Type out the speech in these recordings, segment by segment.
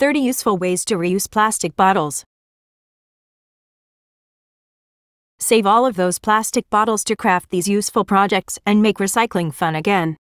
30 Useful Ways to Reuse Plastic Bottles. Save all of those plastic bottles to craft these useful projects and make recycling fun again.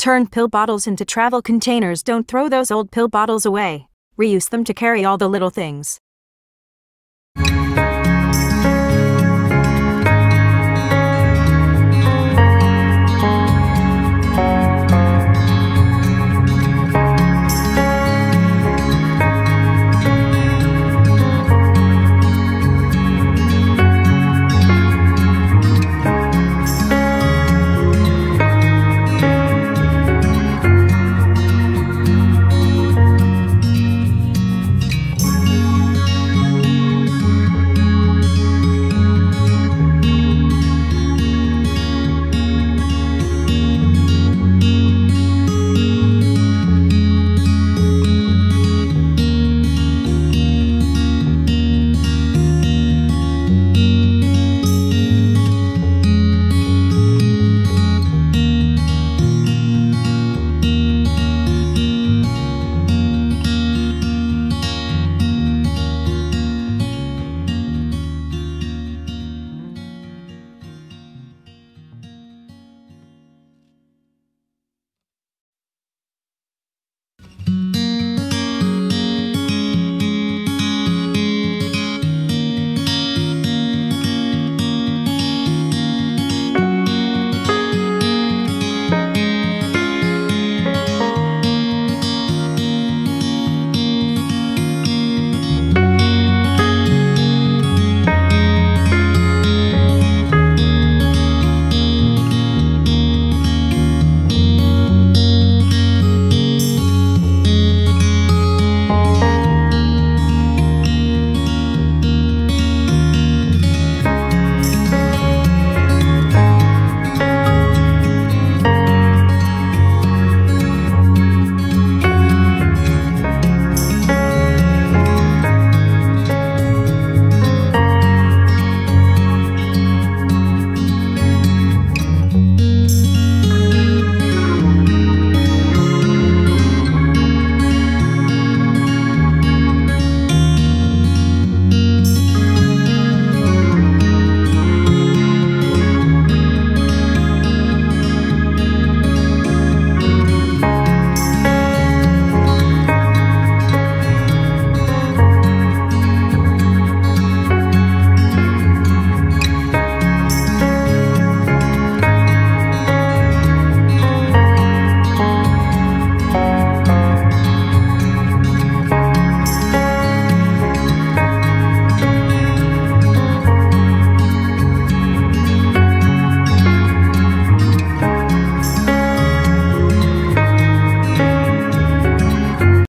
Turn pill bottles into travel containers. Don't throw those old pill bottles away. Reuse them to carry all the little things.